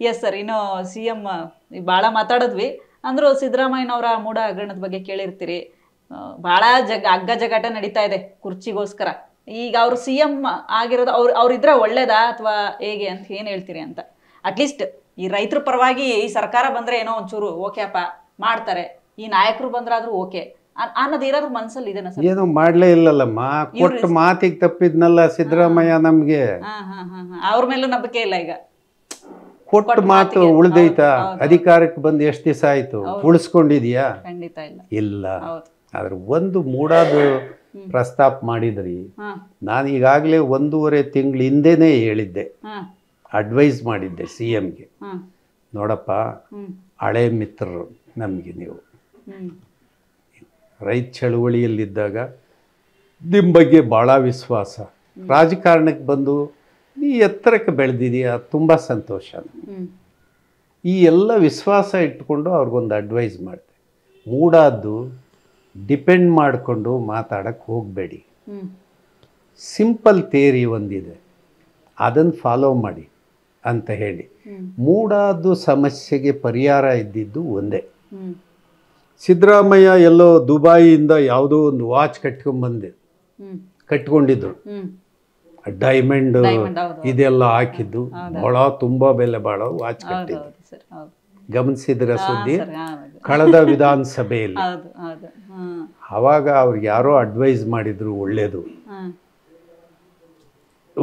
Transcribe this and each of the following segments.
S sir ಇನ್ನು C M ಭಾಳ ಮಾತಾಡಿದ್ವಿ. ಅಂದರೂ ಸಿದ್ದರಾಮಯ್ಯನವರ ಮೂಢ ಹಗರಣದ ಬಗ್ಗೆ ಕೇಳಿರ್ತೀರಿ. ಭಾಳ ಜಗ ಅಗ್ಗ ಜಗಾಟ ನಡೀತಾ ಇದೆ ಕುರ್ಚಿಗೋಸ್ಕರ. ಈಗ ಅವ್ರು ಸಿ ಎಂ ಆಗಿರೋದು ಅವ್ರು ಅವ್ರಿದ್ರೆ ಒಳ್ಳೇದಾ ಅಥವಾ ಹೇಗೆ ಅಂತ ಏನು ಹೇಳ್ತೀರಿ ಅಂತ? ಅಟ್ಲೀಸ್ಟ್ ಈ ರೈತರ ಪರವಾಗಿ ಈ ಸರ್ಕಾರ ಬಂದರೆ ಏನೋ ಒಂಚೂರು ಓಕೆ ಅಪ್ಪ ಮಾಡ್ತಾರೆ. ಈ ನಾಯಕರು ಬಂದ್ರಾದ್ರೂ ಓಕೆ ಅನ್ನೋದು ಮನಸ್ಸಲ್ಲಿ ಇದೆ ಏನೋ ಮಾಡ್ಲೇ ಇಲ್ಲಲ್ಲಮ್ಮ. ಕೊಟ್ಟು ಮಾತಿಗೆ ತಪ್ಪಿದ್ನಲ್ಲ ಸಿದ್ದರಾಮಯ್ಯ ನಮ್ಗೆ. ಹಾ ಹಾ ಹಾ ಹಾ. ಅವ್ರ ಮೇಲೂ ನಂಬಿಕೆ ಇಲ್ಲ ಈಗ. ಕೊಟ್ಟು ಮಾತು ಉಳಿದೈತಾ? ಅಧಿಕಾರಕ್ಕೆ ಬಂದು ಎಷ್ಟು ದಿವಸ ಆಯ್ತು? ಉಳಿಸ್ಕೊಂಡಿದ್ಯಾ? ಇಲ್ಲ. ಆದ್ರೆ ಒಂದು ಮೂಡಾದು ಪ್ರಸ್ತಾಪ ಮಾಡಿದ್ರಿ. ನಾನು ಈಗಾಗಲೇ ಒಂದೂವರೆ ತಿಂಗಳ ಹಿಂದೆನೇ ಹೇಳಿದ್ದೆ. ಅಡ್ವೈಸ್ ಮಾಡಿದ್ದೆ ಸಿ ಎಂಗೆ ನೋಡಪ್ಪ ಹಳೆ ಮಿತ್ರರು ನಮಗೆ ನೀವು. ರೈತ ಚಳುವಳಿಯಲ್ಲಿದ್ದಾಗ ನಿಮ್ಮ ಬಗ್ಗೆ ಭಾಳ ವಿಶ್ವಾಸ. ರಾಜಕಾರಣಕ್ಕೆ ಬಂದು ನೀ ಎತ್ತರಕ್ಕೆ ಬೆಳೆದಿದೆಯಾ ತುಂಬ ಸಂತೋಷ ಈ ಎಲ್ಲ ವಿಶ್ವಾಸ ಇಟ್ಕೊಂಡು ಅವ್ರಿಗೊಂದು ಅಡ್ವೈಸ್ ಮಾಡಿದೆ. ಮೂಡಾದ್ದು ಡಿಪೆಂಡ್ ಮಾಡಿಕೊಂಡು ಮಾತಾಡೋಕ್ಕೆ ಹೋಗಬೇಡಿ. ಸಿಂಪಲ್ ಥೇರಿ ಒಂದಿದೆ. ಅದನ್ನು ಫಾಲೋ ಮಾಡಿ ಅಂತ ಹೇಳಿ. ಮೂಡಾದ್ದು ಸಮಸ್ಯೆಗೆ ಪರಿಹಾರ ಇದ್ದಿದ್ದು ಒಂದೇ. ಸಿದ್ದರಾಮಯ್ಯ ಎಲ್ಲೋ ದುಬಾಯಿಯಿಂದ ಯಾವುದೋ ಒಂದು ವಾಚ್ ಕಟ್ಕೊಂಡ್ಬಂದೆ ಬಂದೆ ಕಟ್ಕೊಂಡಿದ್ರು. ಡೈಮಂಡ್ ಇದೆಲ್ಲ ಹಾಕಿದ್ದು. ಬಹಳ ತುಂಬಾ ಬೆಲೆ ಬಾಳೋ ವಾಚ್ ಕಟ್ಟಿದ್ದು. ಗಮನಿಸಿದ್ರ ಸುದ್ದಿ? ಕಳೆದ ವಿಧಾನಸಭೆಯಲ್ಲಿ. ಅವಾಗ ಅವ್ರಿಗೆ ಯಾರೋ ಅಡ್ವೈಸ್ ಮಾಡಿದ್ರು ಒಳ್ಳೇದು.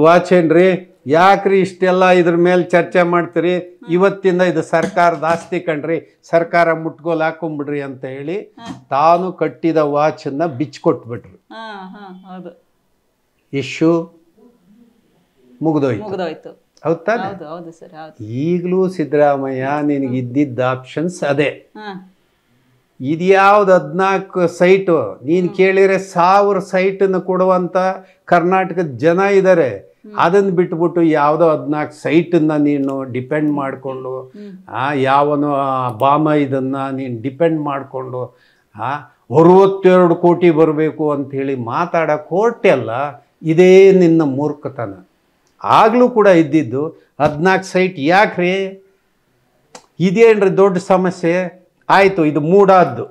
ವಾಚ್ ಏನ್ರಿ? ಯಾಕ್ರಿ ಇಷ್ಟೆಲ್ಲ ಇದ್ರ ಮೇಲೆ ಚರ್ಚೆ ಮಾಡ್ತೀರಿ? ಇವತ್ತಿಂದ ಇದು ಸರ್ಕಾರದ ಆಸ್ತಿ ಕಣ್ರಿ. ಸರ್ಕಾರ ಮುಟ್ಗೋಲ್ ಹಾಕೊಂಬಿಡ್ರಿ ಅಂತ ಹೇಳಿ ತಾನು ಕಟ್ಟಿದ ವಾಚನ್ನ ಬಿಚ್ಕೊಟ್ಬಿಟ್ರು. ಇಶ್ಯೂ ಮುಗಿದೋಯ್ತು. ಮುಗಿದೋಯ್ತು. ಹೌದ್ ತಾನೆ? ಹೌದು ಹೌದು ಸರ್ ಹೌದು. ಈಗಲೂ ಸಿದ್ದರಾಮಯ್ಯ ನಿನಗೆ ಇದ್ದಿದ್ದ ಆಪ್ಷನ್ಸ್ ಅದೇ ಇದ್ಯಾವ್ದು ಹದಿನಾಲ್ಕು ಸೈಟು ನೀನು ಕೇಳಿದರೆ ಸಾವಿರ ಸೈಟನ್ನು ಕೊಡುವಂಥ ಕರ್ನಾಟಕದ ಜನ ಇದ್ದಾರೆ ಅದನ್ನು ಬಿಟ್ಬಿಟ್ಟು ಯಾವುದೋ ಹದಿನಾಲ್ಕು ಸೈಟನ್ನು ನೀನು ಡಿಪೆಂಡ್ ಮಾಡಿಕೊಂಡು ಆ ಯಾವನೋ ಬಾಮ ಇದನ್ನು ನೀನು ಡಿಪೆಂಡ್ ಮಾಡಿಕೊಂಡು ಆ ಅರವತ್ತೆರಡು ಕೋಟಿ ಬರಬೇಕು ಅಂಥೇಳಿ ಹೇಳಿ ಮಾತಾಡಕ್ ಅಲ್ಲ ಇದೇ ನಿನ್ನ ಮೂರ್ಖತನ. ಆಗಲೂ ಕೂಡ ಇದ್ದಿದ್ದು ಹದಿನಾಲ್ಕು ಸೈಟ್ ಯಾಕ್ರಿ? ಇದೇನ್ರಿ ದೊಡ್ಡ ಸಮಸ್ಯೆ? ಆಯಿತು ಇದು ಮೂಡಾದ್ದು.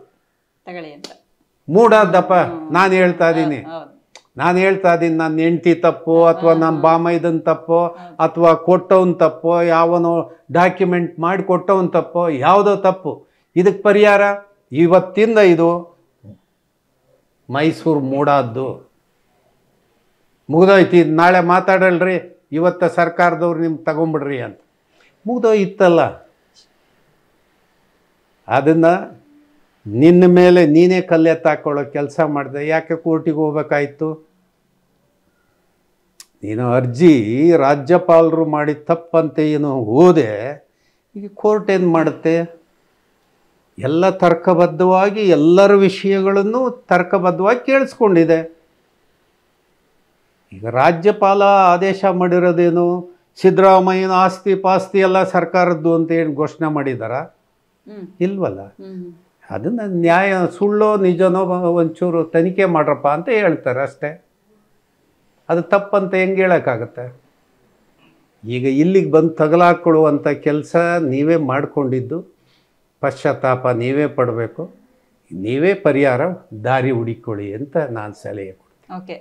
ಮೂಡಾದ್ದಪ್ಪ ನಾನು ಹೇಳ್ತಾ ಇದ್ದೀನಿ ನಾನು ಹೇಳ್ತಾ ಇದ್ದೀನಿ ನನ್ನ ಹೆಂಡ್ತಿ ತಪ್ಪು ಅಥವಾ ನಮ್ಮ ಬಾಮೈದನ್ ತಪ್ಪು ತಪ್ಪೋ ಅಥವಾ ಕೊಟ್ಟವನ್ ತಪ್ಪೋ ಯಾವನೋ ಡಾಕ್ಯುಮೆಂಟ್ ಮಾಡಿ ಕೊಟ್ಟವನ್ ತಪ್ಪೋ ಯಾವುದೋ ತಪ್ಪು. ಇದಕ್ಕೆ ಪರಿಹಾರ? ಇವತ್ತಿಂದ ಇದು ಮೈಸೂರು ಮೂಡಾದ್ದು. ಮುಗಿದೋಯ್ತು ಇದು ನಾಳೆ ಮಾತಾಡಲ್ರಿ. ಇವತ್ತ ಸರ್ಕಾರದವ್ರು ನಿಮ್ಗೆ ತಗೊಂಬಿಡ್ರಿ ಅಂತ. ಮುಗ್ದೋಯ್ತಲ್ಲ ಅದನ್ನು ನಿನ್ನ ಮೇಲೆ ನೀನೇ ಕಲ್ಲೆತ್ತಾಕೊಳ್ಳೋ ಕೆಲಸ ಮಾಡಿದೆ. ಯಾಕೆ ಕೋರ್ಟಿಗೆ ಹೋಗ್ಬೇಕಾಯಿತು? ನೀನು ಅರ್ಜಿ ರಾಜ್ಯಪಾಲರು ಮಾಡಿದ ತಪ್ಪಂತೆ ಏನು ಹೋದೆ. ಈಗ ಕೋರ್ಟ್ ಏನು ಮಾಡುತ್ತೆ? ಎಲ್ಲ ತರ್ಕಬದ್ಧವಾಗಿ ಎಲ್ಲರ ವಿಷಯಗಳನ್ನು ತರ್ಕಬದ್ಧವಾಗಿ ಕೇಳಿಸ್ಕೊಂಡಿದೆ. ಈಗ ರಾಜ್ಯಪಾಲ ಆದೇಶ ಮಾಡಿರೋದೇನು? ಸಿದ್ದರಾಮಯ್ಯನ ಆಸ್ತಿ ಪಾಸ್ತಿ ಎಲ್ಲ ಸರ್ಕಾರದ್ದು ಅಂತ ಏನು ಘೋಷಣೆ ಮಾಡಿದಾರ? ಇಲ್ವಲ್ಲ? ಅದನ್ನು ನ್ಯಾಯ ಸುಳ್ಳೋ ನಿಜನೋ ಒಂಚೂರು ತನಿಖೆ ಮಾಡ್ರಪ್ಪ ಅಂತ ಹೇಳ್ತಾರೆ ಅಷ್ಟೇ. ಅದು ತಪ್ಪಂತ ಹೆಂಗೆ ಹೇಳೋಕ್ಕಾಗತ್ತೆ? ಈಗ ಇಲ್ಲಿಗೆ ಬಂದು ತಗಲಾಕೊಳ್ಳುವಂಥ ಕೆಲಸ ನೀವೇ ಮಾಡಿಕೊಂಡಿದ್ದು ಪಶ್ಚಾತ್ತಾಪ ನೀವೇ ಪಡಬೇಕು ನೀವೇ ಪರಿಹಾರ ದಾರಿ ಹುಡುಕೊಳ್ಳಿ ಅಂತ ನಾನು ಸಲಹೆ ಕೊಡ್ತೀನಿ. ಓಕೆ.